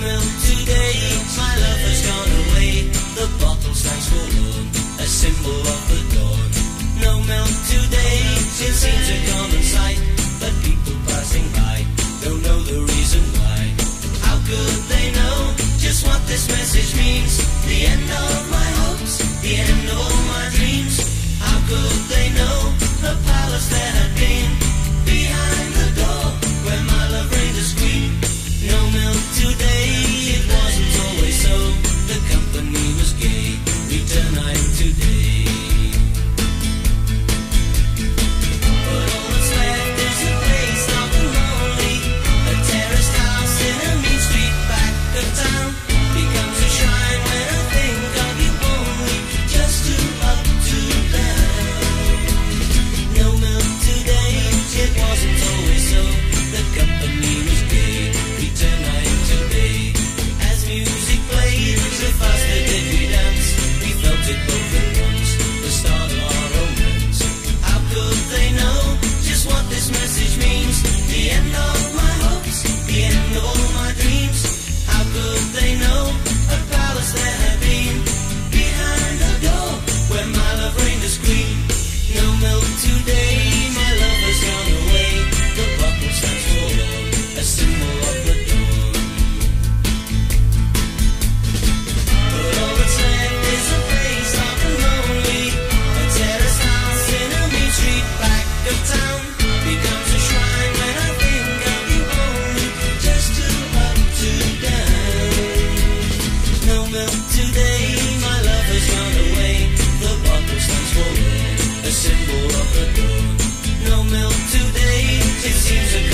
milk today. My love has gone away. The bottle stands forlorn, a symbol of the dawn. No milk today. It seems a common sight, but people passing by don't know the reason why. How could they know just what this message means? The end of my hopes, the end of my dreams. How could they know. seems to